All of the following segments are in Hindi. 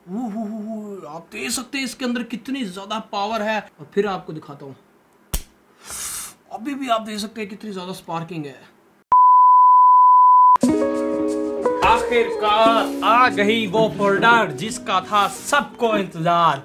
आप देख सकते हैं इसके अंदर कितनी ज़्यादा पावर है। और फिर आपको दिखाता हूँ। अभी भी आप देख सकते हैं कितनी ज़्यादा स्पार्किंग है। आखिरकार आ गई वो प्रोडक्ट जिसका था सबको इंतज़ार।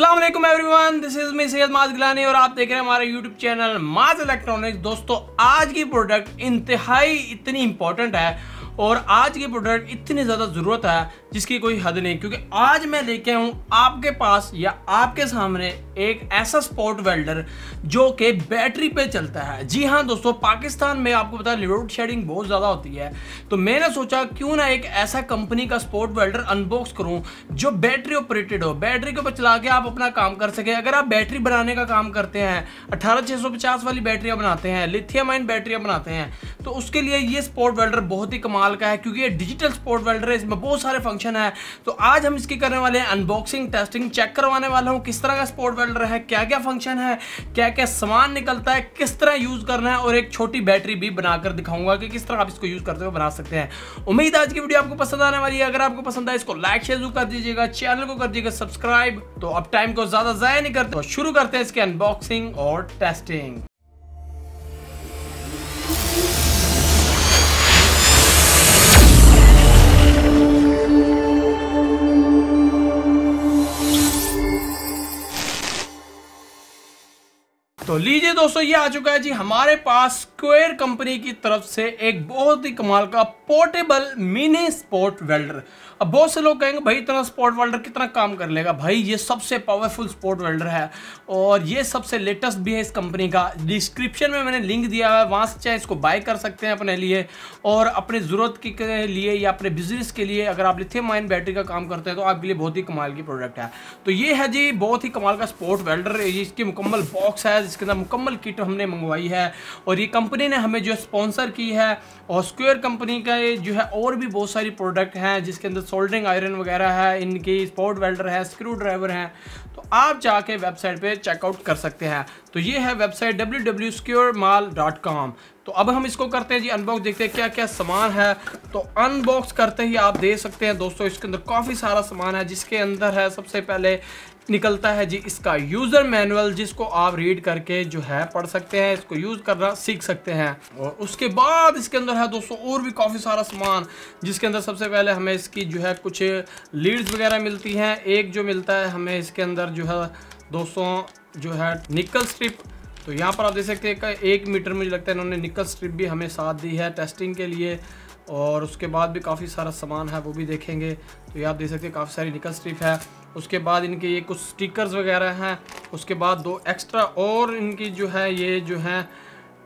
वालेकुम everyone this is me Syed Maaz Gilani और आप देख रहे हैं हमारे यूट्यूब चैनल माज इलेक्ट्रॉनिक्स दोस्तों, आज की प्रोडक्ट इंतहाई इतनी इंपॉर्टेंट है। और आज की प्रोडक्ट इतनी ज़्यादा ज़रूरत है, जिसकी कोई हद नहीं। क्योंकि आज मैं लेके आऊँ आपके पास या आपके सामने एक ऐसा स्पोर्ट वेल्डर जो कि बैटरी पे चलता है। जी हाँ दोस्तों, पाकिस्तान में आपको पता है लोड शेडिंग बहुत ज़्यादा होती है। तो मैंने सोचा क्यों ना एक ऐसा कंपनी का स्पोर्ट वेल्डर अनबॉक्स करूँ जो बैटरी ऑपरेटेड हो। बैटरी के ऊपर चला के आप अपना काम कर सके। अगर आप बैटरी बनाने का काम करते हैं, अठारह वाली बैटरियाँ बनाते हैं लिथियम आइन बैटरियाँ बनाते हैं तो उसके लिए ये स्पोर्ट वेल्डर बहुत ही कमाल का है, क्योंकि ये डिजिटल स्पोर्ट वेल्डर है, इसमें बहुत सारे फ़ंक्शन है। तो आज हम इसकी करने वाले हैं अनबॉक्सिंग टेस्टिंग चेक करवाने वाला हूँ, किस तरह का स्पोर्ट वेल्डर है क्या क्या फ़ंक्शन है क्या क्या सामान निकलता है, किस तरह यूज़ करना है, और एक छोटी बैटरी भी बनाकर दिखाऊँगा कि किस तरह आप इसको यूज़ करते हुए बना सकते हैं। उम्मीद आज की वीडियो आपको पसंद आने वाली है। अगर आपको पसंद आए, इसको लाइक शेयर कर दीजिएगा। चैनल को कर दीजिएगा सब्सक्राइब तो अब टाइम को ज़्यादा जाया नहीं करते तो शुरू करते हैं इसके अनबॉक्सिंग और टेस्टिंग तो लीजिए दोस्तों, ये आ चुका है जी हमारे पास स्क्वेयर कंपनी की तरफ़ से एक बहुत ही कमाल का पोर्टेबल मिनी स्पोर्ट वेल्डर अब बहुत से लोग कहेंगे, भाई, इतना स्पोर्ट वेल्डर कितना काम कर लेगा? भाई, ये सबसे पावरफुल स्पोर्ट वेल्डर है और ये सबसे लेटेस्ट भी है इस कंपनी का। डिस्क्रिप्शन में मैंने लिंक दिया है, वहाँ से चाहे इसको बाय कर सकते हैं अपने लिए और अपने ज़रूरत के लिए या अपने बिज़नेस के लिए अगर आप लिथियम आयन बैटरी का काम करते हैं तो आपके लिए बहुत ही कमाल की प्रोडक्ट है। तो ये है जी बहुत ही कमाल का स्पोर्ट वेल्डर इसकी मुकम्मल बॉक्स है जिसके अंदर मुकम्मल किट हमने मंगवाई है। और ये कंपनी ने हमें जो स्पॉन्सर की है और स्क्वेयर कंपनी का जो है और भी बहुत सारी प्रोडक्ट हैं, जिसके अंदर सोल्डरिंग आयरन वगैरह है, इनकी स्पोर्ट वेल्डर है स्क्रू ड्राइवर हैं। तो आप जाके वेबसाइट पे चेकआउट कर सकते हैं। तो ये है वेबसाइट डब्ल्यू तो अब हम इसको करते हैं जी अनबॉक्स देखते हैं क्या क्या सामान है। तो अनबॉक्स करते ही आप देख सकते हैं दोस्तों, इसके अंदर काफ़ी सारा सामान है, जिसके अंदर है सबसे पहले निकलता है जी, इसका यूज़र मैनुअल जिसको आप रीड करके जो है पढ़ सकते हैं, इसको यूज़ करना सीख सकते हैं। और उसके बाद इसके अंदर है दोस्तों, और भी काफ़ी सारा सामान, जिसके अंदर सबसे पहले हमें इसकी जो है कुछ लीड्स वगैरह मिलती हैं। एक जो मिलता है हमें इसके अंदर जो है दोस्तों, जो है निकल स्ट्रिप तो यहाँ पर आप देख सकते हैं एक मीटर मुझे लगता है इन्होंने निकल स्ट्रिप भी हमें साथ दी है टेस्टिंग के लिए। और उसके बाद भी काफ़ी सारा सामान है, वो भी देखेंगे। तो ये आप देख सकते हैं काफ़ी सारी निकल स्ट्रिप है। उसके बाद इनके ये कुछ स्टिकर्स वगैरह हैं, उसके बाद दो एक्स्ट्रा और इनकी जो है, ये जो है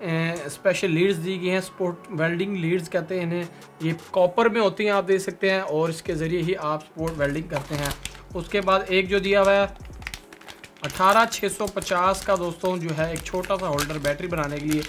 स्पेशल लीड्स दी गई हैं स्पोर्ट वेल्डिंग लीड्स कहते हैं इन्हें। ये कॉपर में होती हैं, आप देख सकते हैं, और इसके ज़रिए ही आप स्पोर्ट वेल्डिंग करते हैं। उसके बाद एक जो दिया हुआ है, अठारह छः सौ पचास का दोस्तों जो है, एक छोटा सा होल्डर बैटरी बनाने के लिए।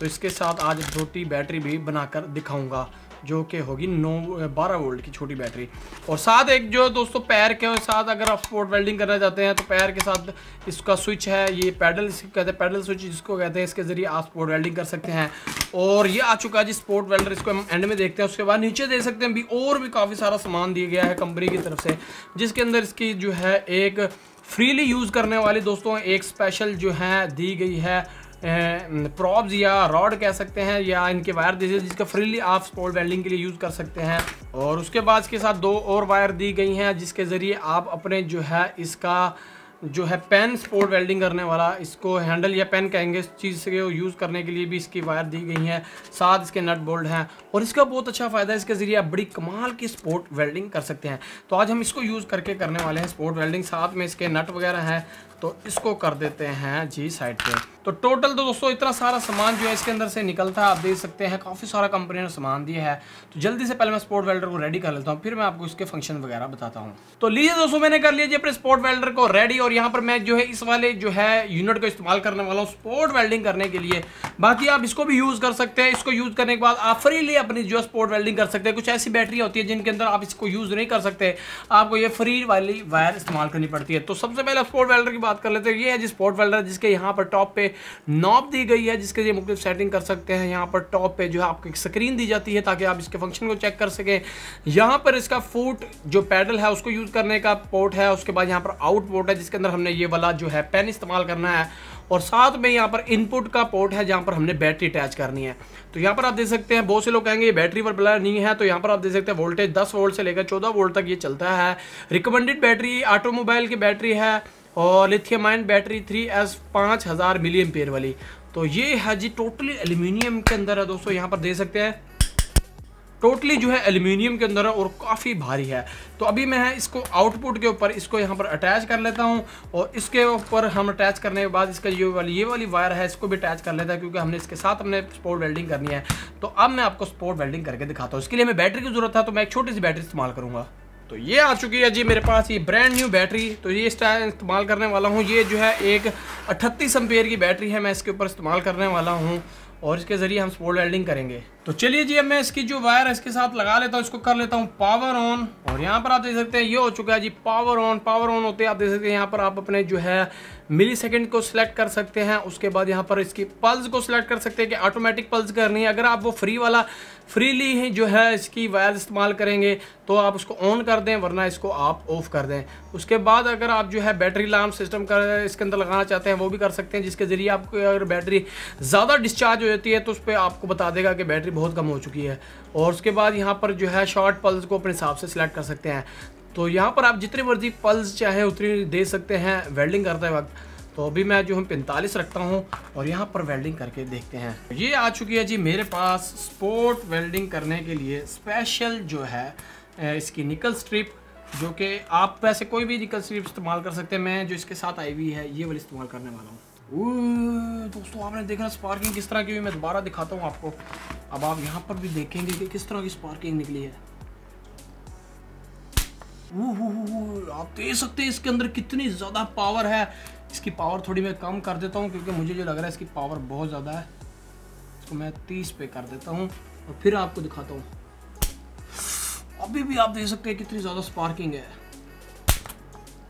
तो इसके साथ आज छोटी बैटरी भी बनाकर दिखाऊँगा। जो कि होगी नौ, बारह वोल्ट की छोटी बैटरी। और साथ एक जो दोस्तों पैर के साथ अगर आप स्पोर्ट वेल्डिंग करना चाहते हैं तो पैर के साथ इसका स्विच है, ये पैडल कहते हैं पैडल स्विच जिसको कहते हैं, इसके ज़रिए आप स्पोर्ट वेल्डिंग कर सकते हैं। और ये आ चुका है जी स्पोर्ट वेल्डर इसको हम एंड में देखते हैं, उसके बाद नीचे देख सकते हैं भी और भी काफ़ी सारा सामान दिया गया है कंपनी की तरफ़ से, जिसके अंदर इसकी जो है एक फ्रीली यूज़ करने वाली दोस्तों, एक स्पेशल जो है, दी गई है प्रॉब्स या रॉड कह सकते हैं, या इनके वायर दीजिए जिसका फ्रीली आप स्पोर्ट वेल्डिंग के लिए यूज़ कर सकते हैं। और उसके बाद इसके साथ दो और वायर दी गई हैं, जिसके ज़रिए आप अपने जो है इसका, जो है पेन स्पोर्ट वेल्डिंग करने वाला, इसको हैंडल या पेन कहेंगे, इस चीज़ से यूज़ करने के लिए भी इसकी वायर दी गई है। साथ इसके नट बोल्ट हैं। और इसका बहुत अच्छा फ़ायदा है, इसके ज़रिए आप बड़ी कमाल की स्पोर्ट वेल्डिंग कर सकते हैं। तो आज हम इसको यूज़ करके करने वाले हैं स्पोर्ट वेल्डिंग साथ में इसके नट वगैरह हैं। तो इसको कर देते हैं जी साइड पे। तो टोटल तो दोस्तों इतना सारा सामान जो है इसके अंदर से निकलता है, आप देख सकते हैं, काफ़ी सारा कंपनी ने सामान दिया है। तो जल्दी से पहले मैं स्पोर्ट वेल्डर को रेडी कर लेता हूँ, फिर मैं आपको इसके फ़ंक्शन वगैरह बताता हूँ। तो लीजिए दोस्तों, मैंने कर लिया अपने स्पोर्ट वेल्डर को रेडी और यहाँ पर मैं जो है इस वाले जो है यूनिट को इस्तेमाल करने वाला हूँ स्पोर्ट वेल्डिंग करने के लिए। बाकी आप इसको भी यूज़ कर सकते हैं, इसको यूज़ करने के बाद आप फ्रीली अपनी जो है स्पोर्ट वेल्डिंग कर सकते हैं। कुछ ऐसी बैटरी होती है जिनके अंदर आप इसको यूज़ नहीं कर सकते, आपको ये फ्री वाली वायर इस्तेमाल करनी पड़ती है। तो सबसे पहले स्पोर्ट वेल्डर की बात कर लेते हैं। ये है जी स्पोर्ट वेल्डर जिसके यहाँ पर टॉप पे नॉब दी गई है, जिसके लिए मुख्तु सेटिंग कर सकते हैं। यहाँ पर टॉप पे जो है आपको एक स्क्रीन दी जाती है, ताकि आप इसके फ़ंक्शन को चेक कर सकें। यहाँ पर इसका फुट जो पैडल है, उसको यूज़ करने का पोर्ट है, उसके बाद यहाँ पर आउट पोर्ट है, जिसके अंदर हमने ये वाला जो है पेन इस्तेमाल करना है। और साथ में यहाँ पर इनपुट का पोर्ट है, जहाँ पर हमने बैटरी अटैच करनी है। तो यहाँ पर आप देख सकते हैं, बहुत से लोग कहेंगे, ये बैटरी पर प्लायर नहीं है। तो यहाँ पर आप देख सकते हैं वोल्टेज 10 वोल्ट से लेकर 14 वोल्ट तक ये चलता है। रिकमेंडेड बैटरी ऑटोमोबाइल की बैटरी है। और lithium ion battery three S पाँच हज़ार मिली एम्पेयर वाली। तो ये है जी टोटली एल्यूमिनियम के अंदर है दोस्तों, यहाँ पर दे सकते हैं। टोटली जो है एल्यूमिनियम के अंदर है और काफ़ी भारी है। तो अभी मैं इसको आउटपुट के ऊपर इसको यहाँ पर अटैच कर लेता हूँ और इसके ऊपर हम अटैच करने के बाद इसका ये वाली ये वाली वायर है, इसको भी अटैच कर लेता है क्योंकि हमने इसके साथ हमने स्पोर्ट वेल्डिंग करनी है। तो अब मैं आपको स्पोर्ट वेल्डिंग करके दिखाता हूँ। इसके लिए हमें बैटरी की ज़रूरत है तो मैं एक छोटी सी बैटरी इस्तेमाल करूँगा। तो ये आ चुकी है जी मेरे पास ये ब्रांड न्यू बैटरी तो ये इस्तेमाल करने वाला हूँ। ये जो है एक अट्ठतीस एम्पेयर की बैटरी है। मैं इसके ऊपर इस्तेमाल करने वाला हूँ और इसके ज़रिए हम स्पोर्ट वेल्डिंग करेंगे। तो चलिए जी, अब मैं इसकी जो वायर है, इसके साथ लगा लेता हूँ, इसको कर लेता हूँ पावर ऑन और यहाँ पर आप देख सकते हैं, ये हो चुका है जी पावर ऑन पावर ऑन होते हैं। आप देख सकते हैं, यहाँ पर आप अपने जो है मिली सेकेंड को सिलेक्ट कर सकते हैं। उसके बाद यहाँ पर इसकी पल्स को सिलेक्ट कर सकते हैं कि ऑटोमेटिक पल्स करनी है। अगर आप वो फ्री वाला फ्रीली ही जो है इसकी वायर इस्तेमाल करेंगे तो आप उसको ऑन कर दें, वरना इसको आप ऑफ़ कर दें। उसके बाद अगर आप जो है बैटरी लाम सिस्टम कर, इसके अंदर लगाना चाहते हैं, वो भी कर सकते हैं, जिसके ज़रिए आपको अगर बैटरी ज़्यादा डिस्चार्ज हो जाती है तो उस पर आपको बता देगा कि बैटरी बहुत कम हो चुकी है। और उसके बाद यहाँ पर जो है शॉर्ट पल्स को अपने हिसाब से सिलेक्ट कर सकते हैं। तो यहाँ पर आप जितनी मर्ज़ी पल्स चाहे उतनी दे सकते हैं वेल्डिंग करते वक्त। तो अभी मैं जो हूँ पैंतालीस रखता हूँ और यहाँ पर वेल्डिंग करके देखते हैं। ये आ चुकी है जी मेरे पास स्पोर्ट वेल्डिंग करने के लिए स्पेशल जो है इसकी निकल स्ट्रिप जो कि आप वैसे कोई भी निकल स्ट्रिप इस्तेमाल कर सकते हैं। मैं जो इसके साथ आई हुई है, ये वाली इस्तेमाल करने वाला हूँ। दोस्तों आपने देखा स्पार्किंग किस तरह की हुई, मैं दोबारा दिखाता हूँ आपको। अब आप यहाँ पर भी देखेंगे कि किस तरह की स्पार्किंग निकली है। आप देख सकते हैं इसके अंदर कितनी ज़्यादा पावर है। इसकी पावर थोड़ी मैं कम कर देता हूँ क्योंकि मुझे जो लग रहा है इसकी पावर बहुत ज़्यादा है। इसको मैं तीस पे कर देता हूँ और फिर आपको दिखाता हूँ। अभी भी आप देख सकते हैं कितनी ज़्यादा स्पार्किंग है।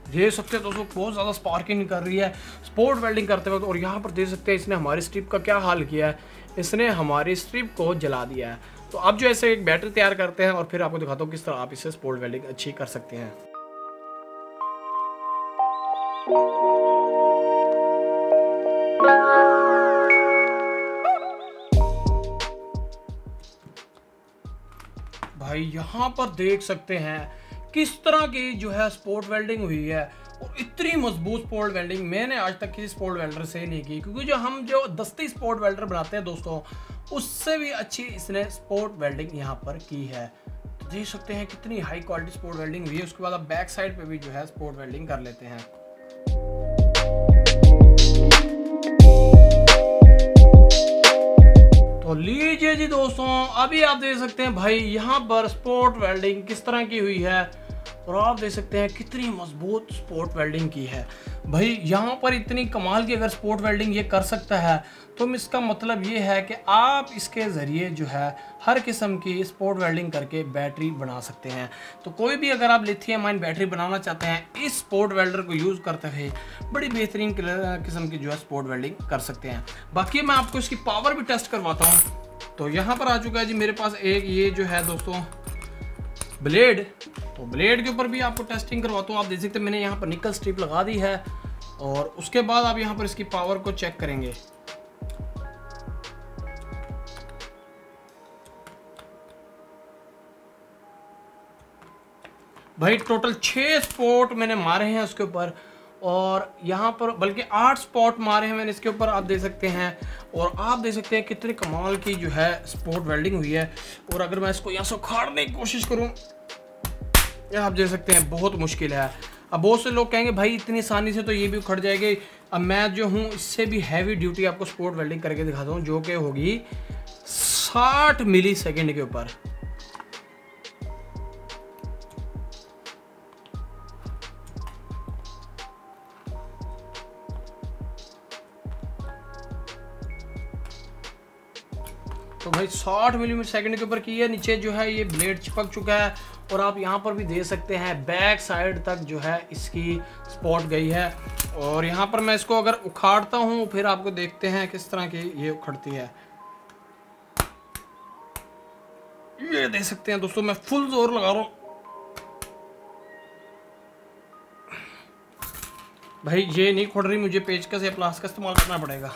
देख सकते दोस्तों, बहुत ज़्यादा स्पार्किंग कर रही है। स्पोर्ट वेल्डिंग करते वक्त और यहाँ पर देख सकते हैं इसने हमारी स्ट्रिप का क्या हाल किया है। इसने हमारी स्ट्रिप को जला दिया है। तो अब जो ऐसे एक बैटरी तैयार करते हैं और फिर आपको दिखाता हूँ किस तरह आप इसे स्पोर्ट वेल्डिंग अच्छी कर सकते हैं। भाई, यहाँ पर देख सकते हैं किस तरह की जो है स्पोर्ट वेल्डिंग हुई है। और इतनी मज़बूत स्पोर्ट वेल्डिंग मैंने आज तक किसी स्पोर्ट वेल्डर से नहीं की, क्योंकि जो हम जो दस्ती स्पोर्ट वेल्डर बनाते हैं दोस्तों, उससे भी अच्छी इसने स्पोर्ट वेल्डिंग यहाँ पर की है। तो देख सकते हैं कितनी हाई क्वालिटी स्पोर्ट वेल्डिंग हुई है, उसके बाद आप बैक साइड पर भी जो है स्पोर्ट वेल्डिंग कर लेते हैं। तो लीजिए जी दोस्तों, अभी आप देख सकते हैं भाई, यहाँ पर स्पोर्ट वेल्डिंग किस तरह की हुई है? और आप देख सकते हैं कितनी मज़बूत स्पोर्ट वेल्डिंग की है। भाई, यहाँ पर इतनी कमाल की अगर स्पोर्ट वेल्डिंग ये कर सकता है तो इसका मतलब ये है कि आप इसके ज़रिए जो है हर किस्म की स्पोर्ट वेल्डिंग करके बैटरी बना सकते हैं। तो कोई भी अगर आप लिथियम आइन बैटरी बनाना चाहते हैं, इस स्पोर्ट वेल्डर को यूज़ करते हुए बड़ी बेहतरीन किस्म की जो है स्पोर्ट वेल्डिंग कर सकते हैं। बाकी मैं आपको इसकी पावर भी टेस्ट करवाता हूँ। तो यहाँ पर आ चुका है जी मेरे पास एक ये जो है दोस्तों ब्लेड तो ब्लेड के ऊपर भी आपको टेस्टिंग करवाता हूँ आप देख सकते हैं, मैंने यहाँ पर निकल स्ट्रिप लगा दी है और उसके बाद आप यहाँ पर इसकी पावर को चेक करेंगे। भाई टोटल छः स्पोर्ट मैंने मारे हैं उसके ऊपर। और यहाँ पर, बल्कि आठ स्पॉट मारे हैं मैंने, इसके ऊपर आप देख सकते हैं। और आप देख सकते हैं कितने कमाल की जो है स्पॉट वेल्डिंग हुई है। और अगर मैं इसको यहाँ से उखाड़ने की कोशिश करूँ आप देख सकते हैं, बहुत मुश्किल है। अब बहुत से लोग कहेंगे, भाई, इतनी आसानी से तो ये भी उखड़ जाएगी। अब मैं जो हूँ, इससे भी हैवी ड्यूटी आपको स्पोर्ट वेल्डिंग करके दिखाता हूँ, जो कि होगी साठ मिली सेकेंड के ऊपर। भाई 60 मिलीमीटर सेकंड के ऊपर की है, नीचे जो है ये ब्लेड चिपक चुका है और आप यहाँ पर भी दे सकते हैं बैक साइड तक जो है इसकी स्पॉट गई है। और यहाँ पर मैं इसको अगर उखाड़ता हूँ, फिर आपको देखते हैं किस तरह की ये उखड़ती है। ये देख सकते हैं दोस्तों, मैं फुल ज़ोर लगा रहा हूँ। भाई, ये नहीं खुड़ रही, मुझे पेचकस या प्लास का इस्तेमाल करना पड़ेगा।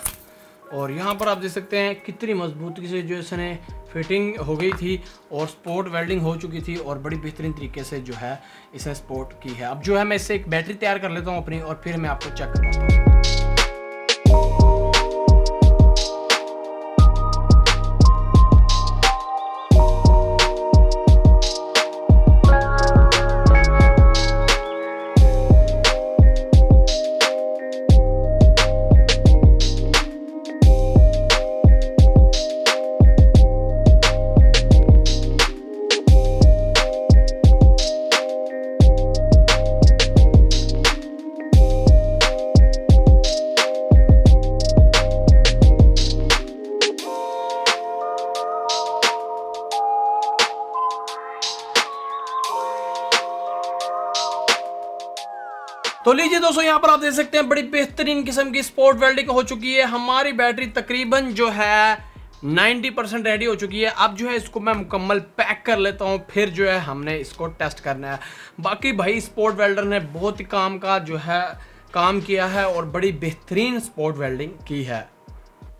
और यहाँ पर आप देख सकते हैं कितनी मजबूती से जो इसने फिटिंग हो गई थी और स्पोर्ट वेल्डिंग हो चुकी थी और बड़ी बेहतरीन तरीके से जो है इसने स्पोर्ट की है। अब जो है मैं इससे एक बैटरी तैयार कर लेता हूँ अपनी और फिर मैं आपको चेक करवाता हूँ। तो लीजिए दोस्तों, यहाँ पर आप देख सकते हैं, बड़ी बेहतरीन किस्म की स्पोर्ट वेल्डिंग हो चुकी है। हमारी बैटरी तकरीबन जो है 90 परसेंट रेडी हो चुकी है। अब जो है, इसको मैं मुकम्मल पैक कर लेता हूँ, फिर जो है, हमने इसको टेस्ट करना है। बाकी भाई स्पोर्ट वेल्डर ने बहुत ही काम का जो है, काम किया है और बड़ी बेहतरीन स्पोर्ट वेल्डिंग की है।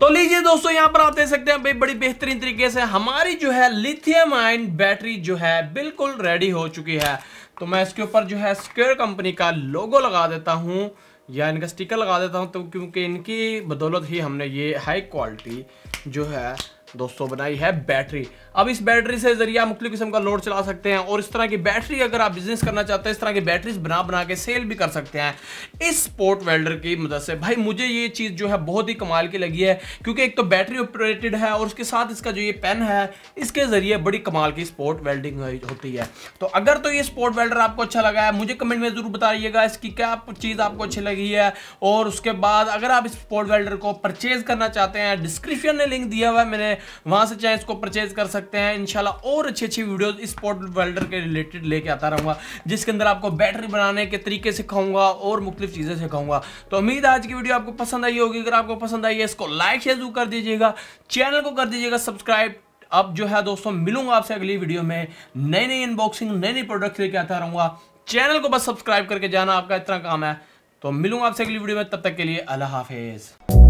तो लीजिए दोस्तों, यहाँ पर आप देख सकते हैं, भाई, बड़ी बेहतरीन तरीके से हमारी जो है लिथियम आयन बैटरी जो है, बिल्कुल रेडी हो चुकी है। तो मैं इसके ऊपर जो है स्क्वेयर कंपनी का लोगो लगा देता हूँ, या इनका स्टिकर लगा देता हूँ तो क्योंकि इनकी बदौलत ही हमने ये हाई क्वालिटी जो है दोस्तों, बनाई है बैटरी। अब इस बैटरी से ज़रिए मुख्य किस्म का लोड चला सकते हैं और इस तरह की बैटरी अगर आप बिज़नेस करना चाहते हैं, इस तरह की बैटरीज बना बना के सेल भी कर सकते हैं। इस स्पोर्ट वेल्डर की मदद से। भाई, मुझे ये चीज़ जो है बहुत ही कमाल की लगी है, क्योंकि एक तो बैटरी ऑपरेटेड है और उसके साथ इसका जो ये पेन है, इसके ज़रिए बड़ी कमाल की स्पोर्ट वेल्डिंग होती है। तो अगर तो ये स्पोर्ट वेल्डर आपको अच्छा लगा है, मुझे कमेंट में ज़रूर बताइएगा इसकी क्या चीज़ आपको अच्छी लगी है। और उसके बाद अगर आप इस स्पोर्ट वेल्डर को परचेज करना चाहते हैं डिस्क्रिप्शन में लिंक दिया हुआ है मैंने वहाँ से चाहे इसको परचेज कर सकते हैं। इंशाल्लाह और अच्छी अच्छी वीडियो इस पोर्ट वेल्डर के रिलेटेड लेके आता रहूँगा, जिसके अंदर आपको बैटरी बनाने के तरीके सिखाऊँगा और मुख्तलिफ़ चीज़ें सिखाऊँगा। तो उम्मीद आज की वीडियो आपको पसंद आई होगी। अगर आपको पसंद आई है, इसको लाइक शेयर ज़रूर कर दीजिएगा। चैनल को कर दीजिएगा सब्सक्राइब अब जो है दोस्तों, मिलूँगा आपसे अगली वीडियो में। नई नई अनबॉक्सिंग नई नई प्रोडक्ट लेके आता रहूँगा। चैनल को बस सब्सक्राइब करके जाना, आपका इतना काम है। तो मिलूँगा आपसे अगली वीडियो में। तब तक के लिए अल्लाह हाफिज़।